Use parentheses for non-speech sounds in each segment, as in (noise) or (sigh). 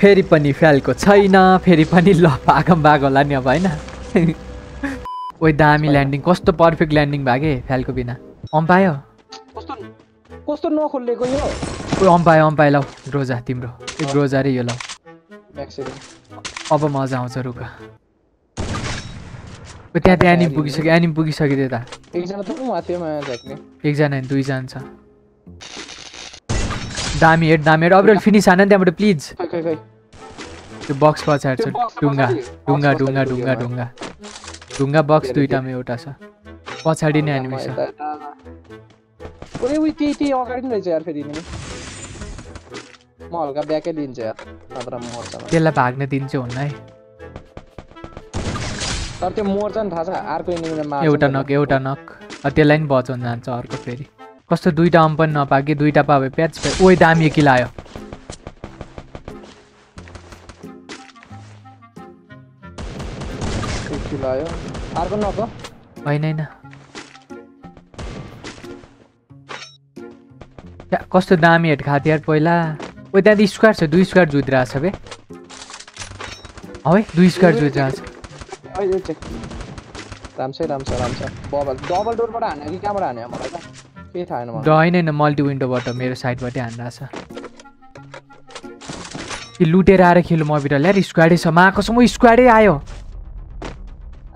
फेरि पनि फ्यालको छैन फेरि पनि ल भागम भाग होला नि अब होइन? ओइ दामी ल्यान्डिङ कस्तो पर्फेक्ट ल्यान्डिङ भयो कि फ्यालको बिना। अम्पायो कस्तो नखोलिएको यो? अम्पायो अम्पायो ल ग्रोजा तिम्रो। ए ग्रोजा रे यो ल। अब मजा आउँछ रुख त्यहाँ त्यहाँ एनिम पुगिसक्यो एनिम पुगिसक्यो त्यता। एकजना एकजना दुईजना छ। दामी हेड दामी. हेड अब फिनिस हान त्यहाँबाट प्लिज त्यो बक्स पछाडि छ ढुङ्गा ढुङ्गा ढुङ्गा ढुङ्गा ढुङ्गा। ढुङ्गा बक्स दुइटामा एउटा छ। पछाडि नै एनिमी छ। म हल्का ब्याकै लिन्छु नत्र मर्छ। त्यसलाई भाग्न दिन्छु हुन्न है। तर त्यो मर्छ नि थाहा छ अर्को इनिमीले मार्छ एउटा नक एउटा नक त्यसलाई नि बचाउन जान्छ अर्को फेरि। कस्तो दुइटा अम पनि नपाए कि दुइटा पाए प्याच प्याच ओइ दामी किल आयो। एक किलो आयो। अर्को नक हो होइन होइन। त्यहाँ कस्तो दामी हेड खाथ्यो यार पहिला। ओ त्यहाँ त स्क्वाड छ दुई स्क्वाड जुधिरहेको छ बे। है दुई स्क्वाड जुधिरहेको छ। अहिले चाहिँ। राम्रै राम्रो राम्रो। बबल डबल डोरबाट हान्यो कि कहाँबाट हान्यो? मलाई त केही थाहा छैन र मलाई होइन होइन मल्टी विन्डोबाट मेरो साइडबाटै हानिरहेछ कि लुटेर आएर खेल्नु म बिरल यार स्क्वाडै छ माकसम्म स्क्वाडै आयो।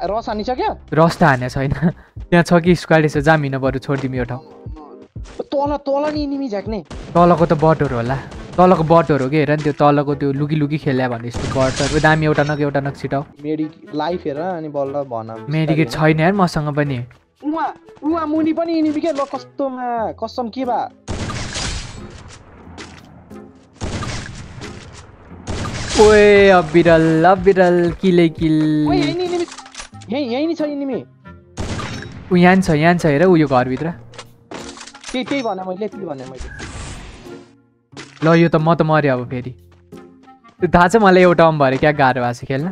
रस हानिसक्यो? रस त हाने छैन त्यहाँ छ कि स्क्वाडै छ जामिन बरु छोडिदिउँ यो ठाउँ। तल तल नि इनिमी झ्याक्ने। तलको त बटहरू होला। तलको बटहरू हो कि हेर नि त्यो तलको त्यो लुकी लुकी खेल्या भने जस्तो बटहरू। दामी एउटा नक एउटा नक छिटाउ मेडि लाइफ हेर अनि बल्ल भन। मेडिकेट छैन यार मसँग पनि। उहाँ उहाँ मुनि पनि इनिमी के ल कस्तोमा कसम के बा ओए अबिरल अबिरल किलै किल। यही यही नि छ इनिमी ऊ यहाँ छ यहाँ छ हेर उयो घरभित्र। त्यही त्यही भने मैले त्यही भने मैले। ल यो त म त मऱ्यो अब फेरि। थाहा छ मलाई एउटा अम भएर क्या गाह्रो भएको छ खेल्न?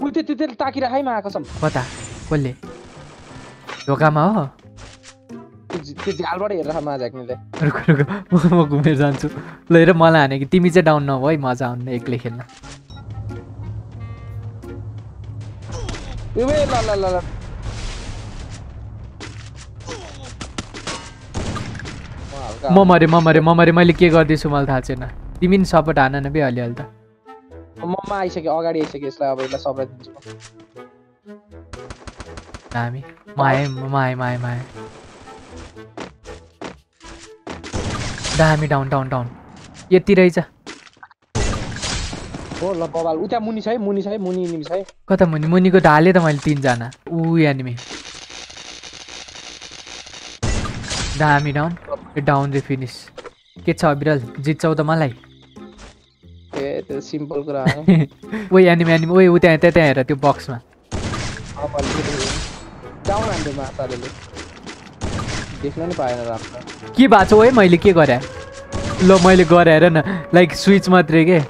उ त्यो त्यो ताकिराख मा कसम कता कसले? ढोकामा हो? त्यो झ्यालबाट हेरेर रुक रुक म घुमेर जान्छु। ल हेर मलाई हाने कि। तिमी चाहिँ डाउन नभयो है मजा आउनु एक्लै खेल्न। ल ल ल म मरेँ म मरेँ म मरेँ मैले के गर्दैछु मलाई थाहा छैन। तिमी नि सपोर्ट हान न बे अलिअलि त। ममा आइसक्यो अगाडि आइसक्यो यसलाई अब यसलाई सबलाई दिन्छु। हामी? माए माए माए दामी डाउन डाउन डाउन यति रहेछ हो ल बबाल उ त्यहाँ मुनि छ है मुनि छ है मुनि इनिमी छ है कता मुनि मुनिको ढाले त मैले तिनजना ऊ एनिमी दामी डाउन डाउन रे फिनिस के छ अबिरल जित्छौ त मलाई ए त्यो सिम्पल कुरा हो ओ एनिमी एनिमी ओ ऊ त्यहाँ त्यहाँ हेर त्यो बक्समा डाउन हान्थ्यो माताले देख्न नि पाएन राम्रो के भएको छ? ओ है मैले के गरेँ? ल मैले गरेँ हेर न। लाइक स्विच मात्रै के?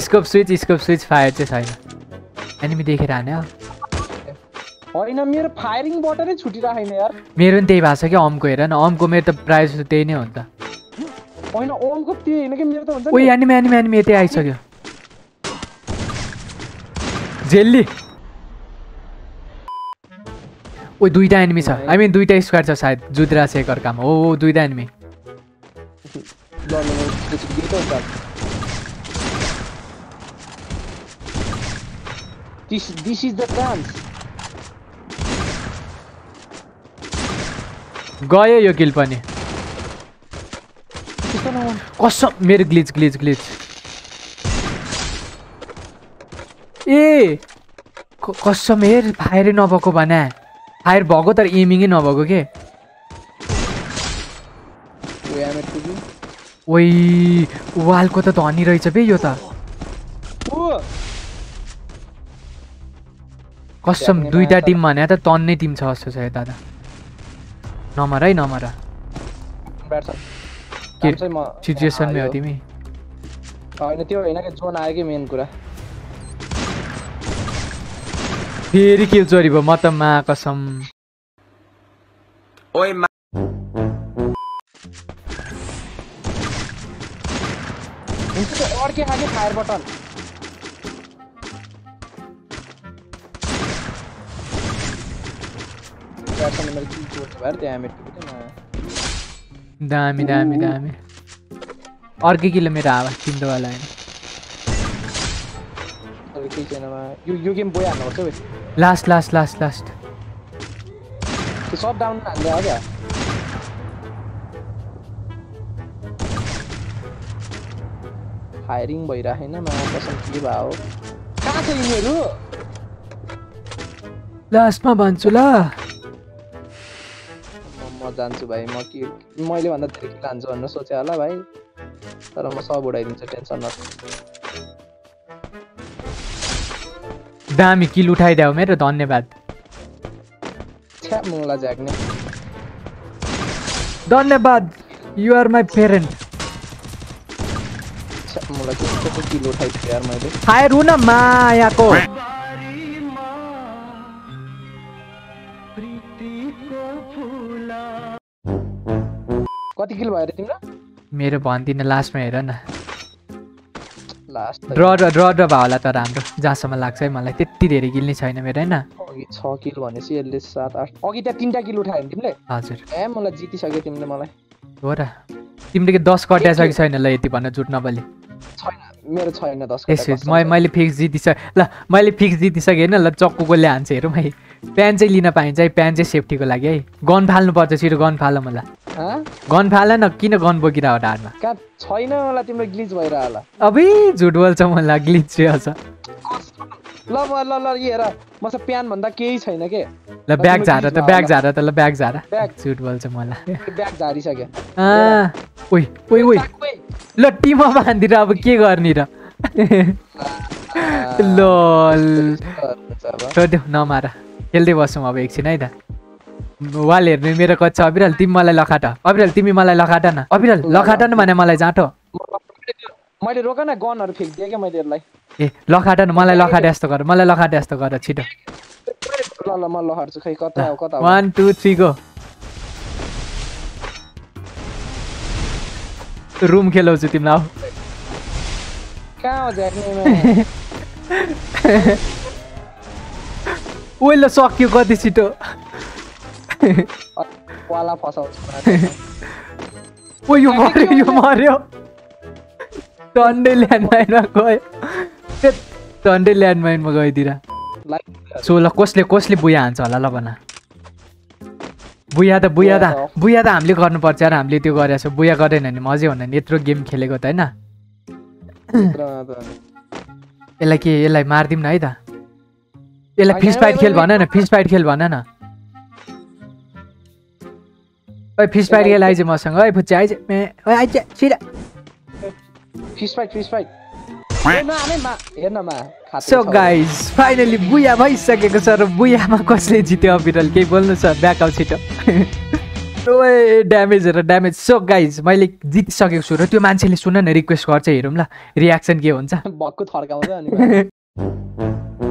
Scope switch scope switch fire चाहिँ छैन। एनिमी देखेर हाने होइन मेरो फायरिङबाट नै छुटिरहेन यार। मेरो पनि त्यही भएको छ क्या अमको हेर न। अमको मेरो त प्रायः जस्तो त्यही नै हो नि त। होइन ओमको त्यो होइन कि मेरो त हुन्छ ओ एनिमी एनिमी एनिमी यतै आइसक्यो। जेल्ली ओ दुइटा एनिमी छ आई मिन दुइटा स्क्वाड छ सायद जुद्रा छ एकअर्कामा हो हो दुइटा एनिमी गयो यो किल पनि। कसम मेरो ग्लिच ग्लिच ग्लिच ए कसम हेर फायरै नभएको भने। फायर भएको तर के पुग्यो ओइ वालको त धनी रहेछ बे यो त कसम माया टिम भने त तन्ने टिम छ जस्तो छ यता त नमर है नमर के सिचुएसनमै हो। तिमी होइन त्यो होइन कि जोन आयो कि मेन कुरा फेरि किल चोरी भयो म त मा कसम। Oi, ma... हुन्छ त्यो अड्के खाके फायर बटन प्यासन मेरो के जोड्छ भएर ड्यामेज पुग्दैन दामी दामी दामी। अर्कै किलो मेरो आवाज तिम्रो होइन तर केही छैनमा यो यो गेम बोइ हाल्नुपर्छ है लास्ट लास्ट लास्ट लास्ट सब डाउन हाल्ने हो क्या फायरिङ भइरहेन मा कसम के भयो कहाँ छ यिनीहरू लास्टमा भन्छु ल म- म जान्छु भाइ म के मैले भन्दा धेरै के लान्छु भनेर सोचेँ होला भाइ तर म सब उडाइदिन्छु टेन्सन न दामी किल उठाइदेऊ मेरो धन्यवाद। धन्यवाद युआर माई पेरेन्ट छ्या मुला के कस्तो किलो उठाइदिएँ यार मैले। फायर हुन मायाको। कति किलो भयो तिम्रो? मेरो भन्दिनँ लास्टमा हेर न। ड्र ड्र ड्र भयो होला तर हाम्रो जहाँसम्म लाग्छ है मलाई। त्यति धेरै किल नै छैन मेरो होइन? छ किलो भनेपछि यसले सात आठ अघि त्यहाँ तिनवटा किलो उठायो तिमीले? हजुर। ए मलाई जितिसक्यो तिमीले मलाई। हो र। तिमीले दस कट्याइसक्यो कि छैन ल यति भन्न जुट नबोली। छैन मेरो छैन दस मैले फिक्स जितिसकेँ ल मैले फिक्स जितिसकेँ होइन ल चक्कुको हान्छ हेरौँ है। प्यान चाहिँ लिन पाइन्छ है प्यान चाहिँ सेफ्टीको लागि है। गन फाल्नुपर्छ छिटो गन फाल मलाई। गन फाल न किन गन बोकिरह ढाडमा कहाँ छैन मलाई तिम्रो ग्लिच भइरह होला। अबै झुट बोल्छ मलाई ग्लिच छ ल ल ल हेर मसँग प्यान भन्दा केही छैन के? ल ब्याग झार त ब्याग झार त ल ब्याग झार। ब्याग। झुट बोल्छ मलाई। ब्याग झारिसक्यो। ओइ ओइ ओइ। ल टिममा बाँधिर अब के गर्ने र? (laughs) अब। (laughs) छोडिदेऊ नमार। खेल्दै बसौँ अब एकछिन है त। वाल हेर्नु मेरो कति छ अविरल तिमी मलाई लखाट। अविरल तिमी मलाई लखाट न। अविरल लखाट न भने मलाई जाँटो। मैले रोक न गनहरू फ्याँकिदिएँ क्या मैले यसलाई। ए लखाट न मलाई लखाट जस्तो गर मलाई लखाट जस्तो गर छिटो। ल ल म लहर्छु खै कता हो कता हो? One two three go room खेलाउँछु तिमीलाई। कहाँ हो (laughs) झ्याक्नेमा ओइ ल सक्यो कति छिटो। ओ यो मऱ्यो यो मऱ्यो टन्डे ल्यान्डमाइनमा गयो। टन्डे ल्यान्डमाइनमा गइदिएर। सो ल कसले कसले बुया हान्छ होला ल भन। बुया त बुया त बुया त। हामीले गर्नुपर्छ यार हामीले त्यो गरेको छ। बुया गरेन भने मजै हुन नि यत्रो गेम खेलेको त होइन। यसलाई के यसलाई मारिदिउँ न है त। यसलाई फिस फाइट खेल भन न फिस फाइट खेल भन न। ओइ फिस फाइट खेल आइज मसँग ओइ फुच्चे आइज मे ओइ आइज छिरा। फिस फाइट फिस फाइट हेर्न आने मा हेर्न मा खाते सो गाइज फाइनली बुया भइसकेको छ र बुयामा कसले जित्यो अविरल केही बोल्नु छ? ब्याक आउट छिटो ओए ड्यामेज र ड्यामेज सो गाइज मैले जितिसकेको छु र त्यो मान्छेले सुन न रिक्वेस्ट गर्छ हेरौँ ल। रियाक्सन के हुन्छ? (laughs) भक्कु थर्काउँछ अनि (laughs)